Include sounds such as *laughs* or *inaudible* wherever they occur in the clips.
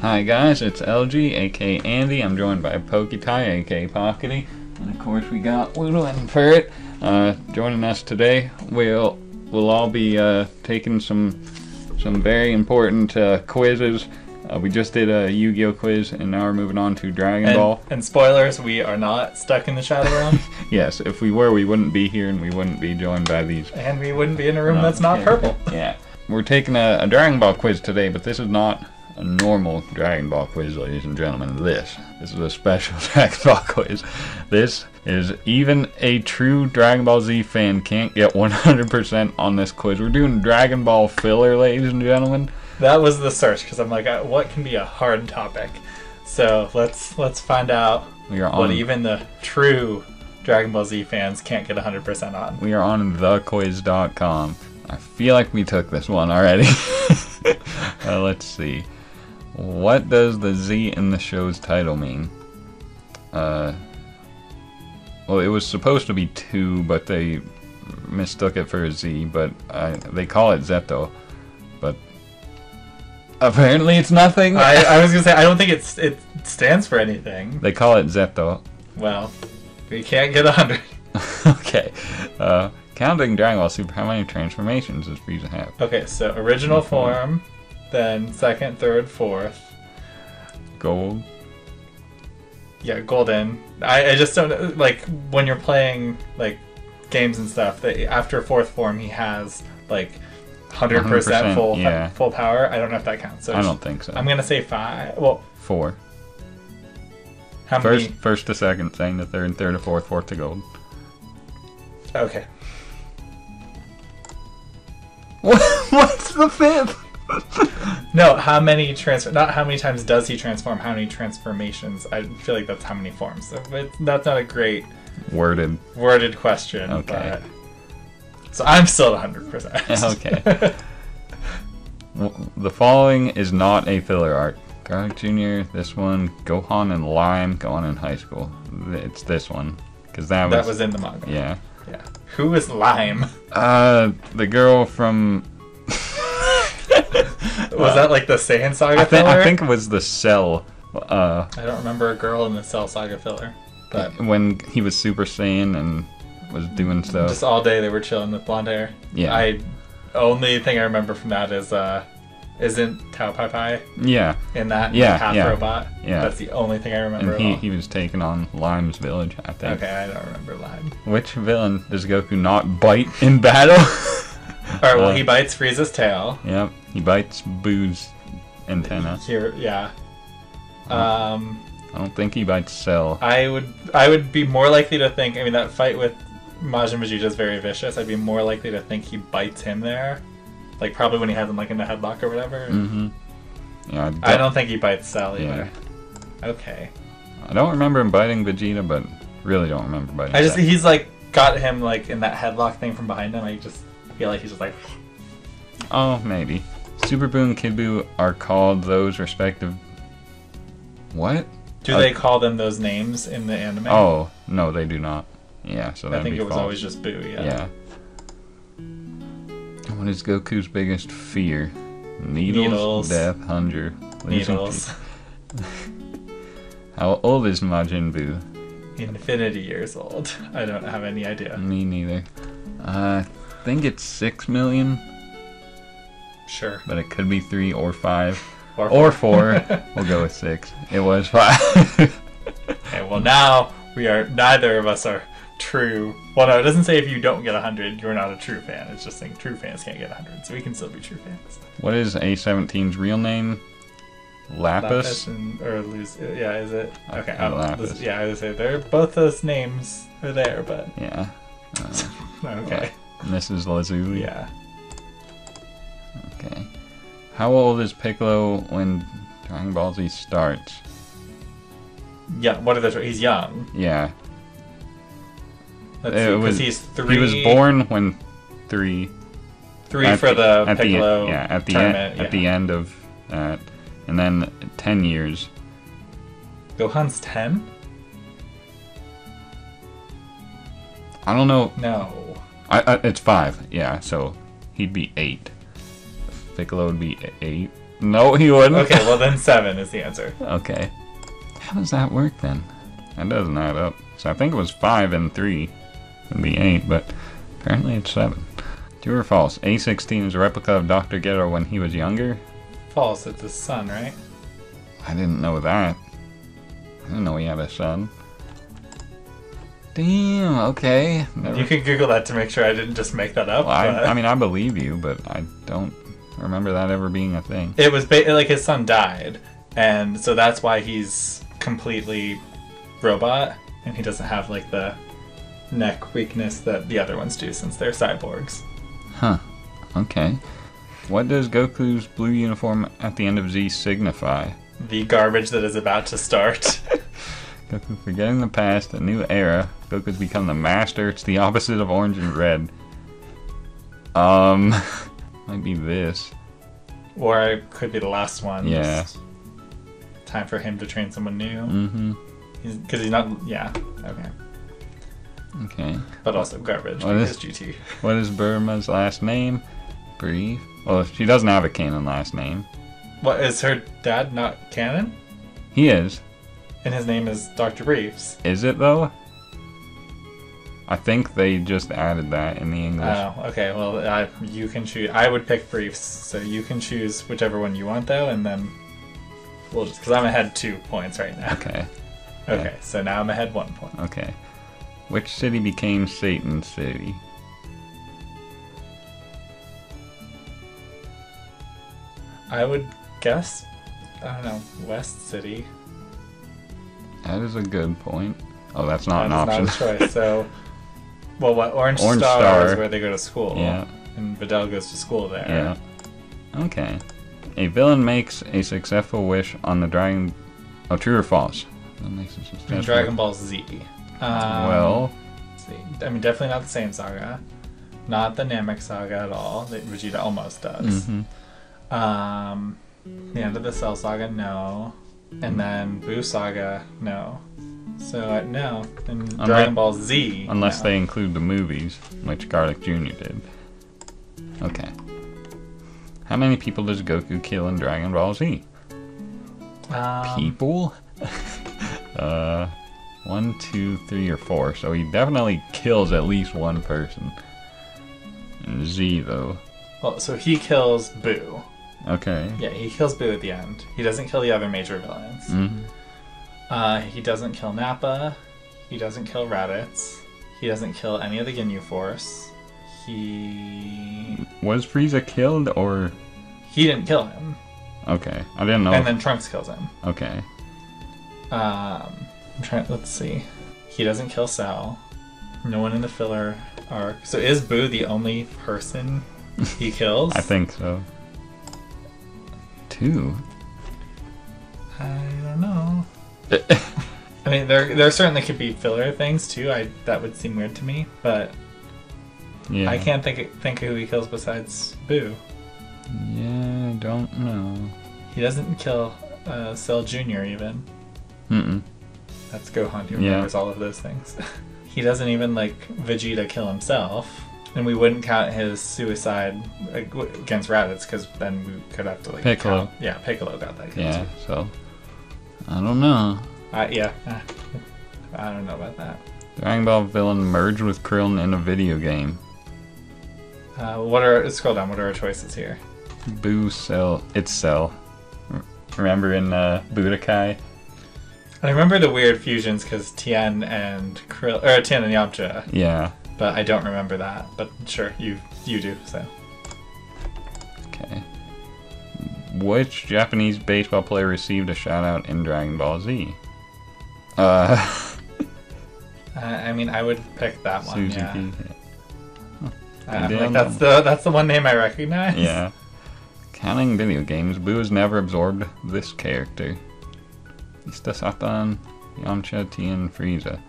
Hi guys, it's LG, aka Andy. I'm joined by PokeTy, aka Pockety. And of course we got Woodle and Ferret uh, joining us today. We'll we'll all be uh, taking some some very important uh, quizzes. Uh, we just did a Yu-Gi-Oh quiz, and now we're moving on to Dragon And, Ball. and spoilers, we are not stuck in the shadow *laughs* realm, Yes, if we were, we wouldn't be here, and we wouldn't be joined by these. and we wouldn't be in a room No, that's not yeah. purple. Yeah, we're taking a, a Dragon Ball quiz today, but this is not a normal Dragon Ball quiz, ladies and gentlemen. This this is a special *laughs* Dragon Ball quiz. This is even a true Dragon Ball Z fan can't get 100% on this quiz. We're doing Dragon Ball filler, ladies and gentlemen. That was the search because I'm like, uh, what can be a hard topic? So let's let's find out We are what even the true Dragon Ball Z fans can't get 100% on. we are on thequiz.com. I feel like we took this one already. *laughs* uh, let's see. What does the Z in the show's title mean? Uh, well, it was supposed to be two, but they mistook it for a Z. But I, they call it Zeto. But apparently, it's nothing. I, *laughs* I was gonna say I don't think it's it stands for anything. they call it Zeto. Well, we can't get a 100. *laughs* okay. Uh, counting Dragon Ball Super, how many transformations does Frieza have? Okay, so original Mhm. form, then second, third, fourth. Gold. Yeah, golden. I, I just don't know, like when you're playing like games and stuff. That after fourth form he has like hundred percent 100%, full yeah. full power. I don't know if that counts. So I don't think so. I'm gonna say five. Well, Four. how First, many? first to second, second to third, third to fourth, fourth to gold. Okay. *laughs* What's the fifth? *laughs* No, how many transfer? Not how many times does he transform? How many transformations? I feel like that's how many forms. So it, that's not a great Worded. worded question. Okay. But, so I'm still at 100. percent *laughs* Okay. The following is not a filler arc. Garlic Jr., this one, Gohan and Lime, Gohan in high school. It's this one. Because that was. that was in the manga. Yeah. Yeah. Who is Lime? Uh, the girl from. Was that like the Saiyan Saga I, think filler? I think it was the Cell. Uh, I don't remember a girl in the Cell Saga filler. But when he was Super Saiyan and was doing stuff. just all day they were chilling with blonde hair. Yeah. I only thing I remember from that is uh isn't Tao Pai Pai yeah. in that Yeah, half yeah. robot? Yeah. That's the only thing I remember And he, he was taking on Lime's village, I think. Okay, I don't remember Lime. Which villain does Goku not bite in battle? *laughs* *laughs* Alright, well Uh, he bites Frieza's tail. yep, he bites Boo's antenna. Here yeah. Um I don't think he bites Cell. I would I would be more likely to think I mean that fight with Majin Vegeta is very vicious. I'd be more likely to think he bites him there. Like probably when he has him like in the headlock or whatever. Mm-hmm. Yeah, I don't, I don't think he bites Yeah. either. Okay. I don't remember him biting Vegeta, but really don't remember biting. I just Cell. he's like got him like in that headlock thing from behind him. I just feel like he's just like Oh, maybe. Super Boo and Kid Boo are called those respective. What? Do Uh, they call them those names in the anime? Oh no, they do not. Yeah, so I that'd think be it was false. always just Boo, yeah. Yeah. What is Goku's biggest fear? Needles, Needles. death, hunger, losing Needles. teeth. *laughs* How old is Majin Buu? Infinity years old. I don't have any idea. Me neither. Uh, I think it's six million, Sure. but it could be three or five Or, or four. *laughs* we'll go with six. It was five. *laughs* Okay, well now we are neither of us are true. Well, no, it doesn't say if you don't get 100, you're not a true fan. It's just saying true fans can't get 100, so we can still be true fans. what is A17's real name? Lapis. and, or lose. Yeah, is it? Okay, think I don't know. Lapis. This- Yeah, I would say they're both those names are there, but Yeah. This is Lazuli. Yeah. Okay. How old is Piccolo when Dragon Ball Z starts? Yeah, what are those. He's young. Yeah. Let's It see, because he's three. He was born when three. three for the, at Piccolo yeah, at the end, at yeah. the end of that, and then ten years. Gohan's ten? I don't know. No. I, I, it's five. Yeah, so he'd be eight. Piccolo would be eight. No, he wouldn't. Okay, well then *laughs* seven is the answer. Okay. How does that work then? That doesn't add up. So I think it was five and three. It'd be eight, but apparently it's seven. True or false? A16 is a replica of Dr. Gero when he was younger? False. It's his son, right? I didn't know that. I didn't know he had a son. Damn, okay. Never- You can Google that to make sure I didn't just make that up. Well, I, I mean, I believe you, but I don't remember that ever being a thing. it was ba- like his son died, and so that's why he's completely robot, and he doesn't have like the neck weakness that the other ones do since they're cyborgs. Huh. Okay. What does Goku's blue uniform at the end of Z signify? The garbage that is about to start. *laughs* Goku forgetting the past, a new era. Goku's become the master. It's the opposite of orange and red. Um, *laughs* might be this. or it could be the last one. Yeah. Just Time for him to train someone new. Mm-hmm. Because he's, not. Yeah. Okay. Okay. But also garbage What is- GT. *laughs* What is Bulma's last name? Brief. Well, she doesn't have a canon last name. What is her dad not canon? He is. And his name is Dr. Briefs. Is it though? I think they just added that in the English. Oh, okay. Well, I, you can choose. I would pick briefs, so you can choose whichever one you want, though, and then we'll just because I'm ahead two points right now. Okay. *laughs* Okay, so now I'm ahead one point. Okay. Which city became Satan's city? I would guess. I don't know. West City. That is a good point. Oh, that's not an option. not a choice. So, *laughs* well, what Orange, Orange Star, Star. is where they go to school. Yeah. And Videl goes to school there. Yeah. Okay. A villain makes a successful wish on the dragon. Oh, true or false? Villain makes successful- Dragon Ball Z. Um, Well, let's see. I mean, definitely not the Saiyan saga. Not the Namek saga at all. That Vegeta almost does. mhm. Um, the end of the Cell Saga, no. And then Boo Saga, no. So uh, no. And Unless- Dragon Ball Z. unless no. they include the movies, which Garlic Jr. did. Okay. How many people does Goku kill in Dragon Ball Z? Um, People? *laughs* uh, one, two, three, or four. So he definitely kills at least one person. In Z, though. Well, so he kills Boo. Okay. Yeah, he kills Boo at the end. He doesn't kill the other major villains. Mhm. Uh, he doesn't kill Nappa. He doesn't kill Raditz. He doesn't kill any of the Ginyu Force. He Was Frieza killed or he didn't kill him, okay? I didn't know. and then Trunks kills him. okay. Um, I'm trying. Let's see. He doesn't kill Cell. No one in the filler arc. So is Boo the only person he *laughs* kills? I think so. Two. I don't know. *laughs* I mean, there there certainly could be filler things too. I that would seem weird to me, but yeah. I can't think think of who he kills besides Boo. Yeah, I don't know. He doesn't kill uh, Cell Junior even. Mm-mm. That's Gohan who Yeah. remembers all of those things. *laughs* he doesn't even like Vegeta kill himself, and we wouldn't count his suicide against Raditz because then we could have to like Piccolo. count- Yeah, Piccolo got that. Yeah. So I don't know. Uh, yeah. uh, I don't know about that. Dragon Ball villain merged with Krillin in a video game. Uh, what are scroll down? What are our choices here? Boo Cell. It's Cell. Remember in uh, Budokai? I remember the weird fusions because Tien and Krill or Tien and Yamcha, Yeah. But I don't remember that. But sure, you you do. So Okay. Which Japanese baseball player received a shout out in Dragon Ball Z? Uh, uh, I mean, I would pick that one. Suzuki. Yeah, I I feel like that's the that's the one name I recognize. Yeah. Counting video games, Boo has never absorbed this character. Mr. Satan, Yamcha, Tien, Frieza.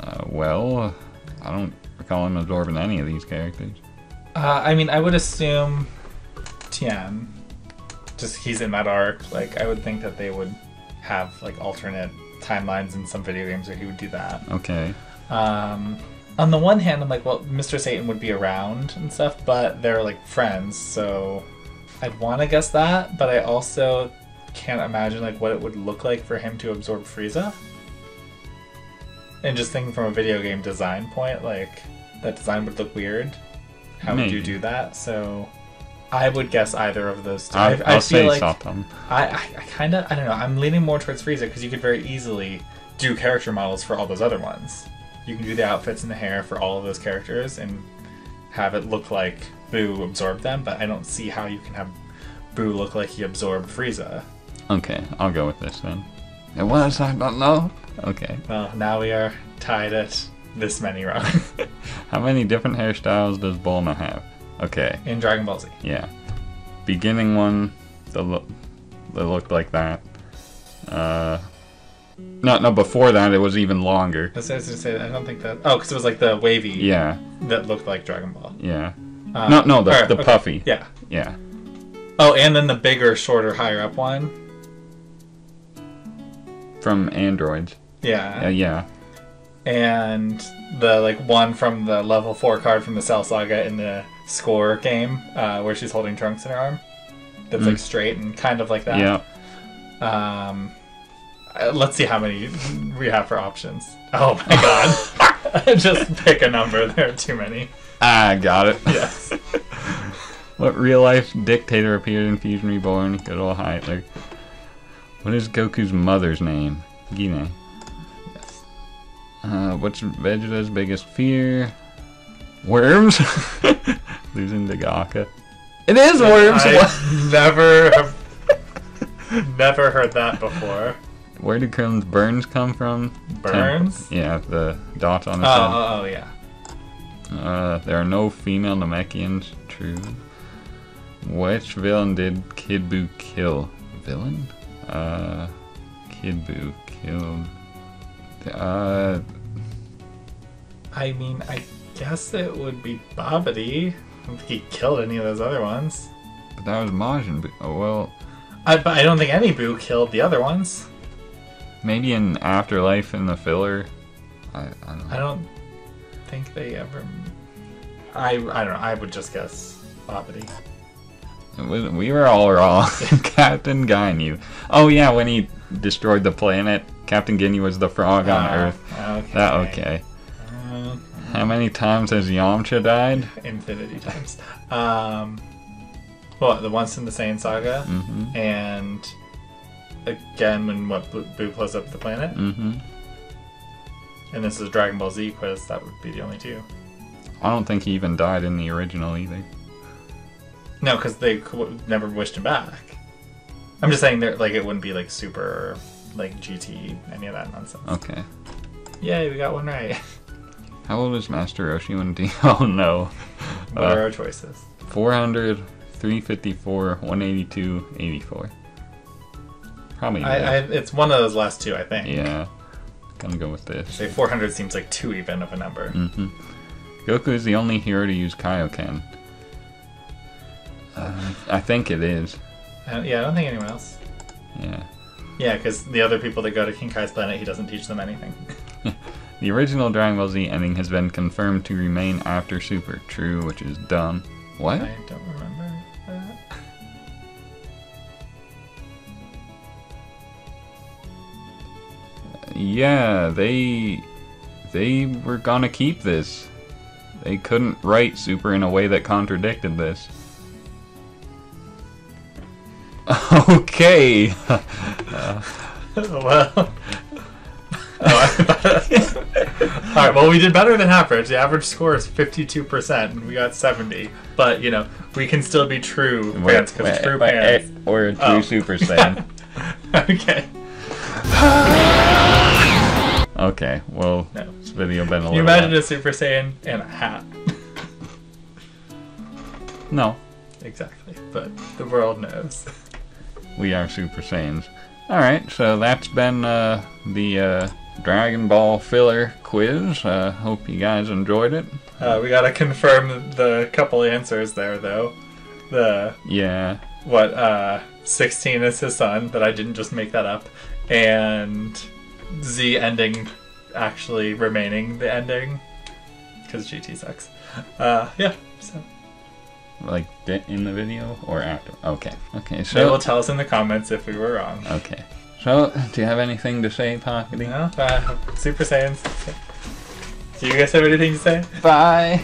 Uh, well, I don't recall him absorbing any of these characters. Uh, I mean, I would assume Tien, just he's in that arc. Like, I would think that they would have like alternate timelines in some video games where he would do that. Okay. Um, on the one hand, I'm like, well, Mr. Satan would be around and stuff, but they're like friends, so I'd want to guess that, but I also can't imagine like what it would look like for him to absorb Frieza. And just thinking from a video game design point, like that design would look weird. How would you do that? So I would guess either of those two. I, I'll I feel say like Satan. I, I, I kind of I don't know. I'm leaning more towards Frieza because you could very easily do character models for all those other ones. You can do the outfits and the hair for all of those characters and have it look like Boo absorbed them. But I don't see how you can have Boo look like he absorbed Frieza. Okay, I'll go with this then. It was, I don't know. Okay. Well, now we are tied at this many wrong *laughs* How many different hairstyles does Bulma have? Okay, in Dragon Ball Z. yeah. Beginning one, the lo- that looked like that. Uh, no, no. Before that, it was even longer. I was going to say I don't think that. Oh, because it was like the wavy Yeah, that looked like Dragon Ball. yeah. Um, No, no, the, alright, the okay. puffy. Yeah. Yeah. Oh, and then the bigger, shorter, higher up one. From androids. Yeah. Uh, yeah. and the like one from the level four card from the Cell Saga in the score game, uh, where she's holding Trunks in her arm. That's like straight and kind of like that. Yeah. Um, uh, let's see how many we have for options. Oh my *laughs* god! *laughs* Just pick a number. There are too many. Ah, got it. Yes. *laughs* What real life dictator appeared in Fusion Reborn? Good old Hitler. What is Goku's mother's name? Gine. yes. Uh, what's Vegeta's biggest fear? Worms? *laughs* Losing to Gaka. It is worms! I *laughs* never have never heard that before. Where did Krillin's burns come from? Burns? Yeah, the dots on Oh, his head. oh, oh, yeah. Uh, there are no female Namekians. True. Which villain did Kid Buu kill? Villain? Uh, Kid Buu killed. Uh, I mean, I guess it would be don't think he killed any of those other ones. but that was Majin Buu. Oh, well, I, but I don't think any Boo killed the other ones. maybe in Afterlife in the filler. I, I don't I don't think they ever. I I don't know. I would just guess Babidi. We were all wrong. *laughs* Captain knew. Oh, yeah, when he destroyed the planet, Captain Ginyu was the frog on Ah, Earth. Okay. That okay. Uh, How many times has Yamcha died? infinity times. Um, well, the once in the Saiyan saga, Mm-hmm. and again when what Boo Boo blows up the planet, Mm-hmm. and this is a Dragon Ball Z quiz. That would be the only two. I don't think he even died in the original either. No, because they never wished him back. I'm just saying that like it wouldn't be like super like GT any of that nonsense. Okay. Yay, we got one right. *laughs* How old is Master Roshi when D? *laughs* Oh no. what are Uh, our choices? 400, 354, 182, 84. Probably. I, I it's one of those last two, I think. yeah. Gonna go with this. Say 400 seems like too even of a number. hmm Goku is the only hero to use Kaioken. Uh, I think it is. Uh, yeah, I don't think anyone else. Yeah. Yeah, because the other people that go to King Kai's planet, he doesn't teach them anything. *laughs* The original Dragon Ball Z ending has been confirmed to remain after Super. True, which is dumb. What? I don't remember that. Yeah, they they were gonna keep this. They couldn't write Super in a way that contradicted this. *laughs* Okay. *laughs* well. I thought- *laughs* All right. Well, we did better than average. The average score is fifty-two percent, and we got seventy. But you know, we can still be true fans because true fans. Eh, or a true Oh. Super Saiyan. okay. okay, well, No. this video been a little. you imagine long. a Super Saiyan and a hat? No, exactly. But the world knows. We are Super Saiyans. All right, so that's been uh, the uh, Dragon Ball filler quiz. Uh, hope you guys enjoyed it. Uh, we gotta confirm the couple answers there, though. The Yeah. what uh 16 is his son that i didn't just make that up and z ending actually remaining the ending because gt sucks uh yeah so Like in the video or after? Okay. Okay. So They will tell us in the comments if we were wrong. okay. So do you have anything to say, Pockety? No? Uh, Super Saiyans. Do you guys have anything to say? Bye.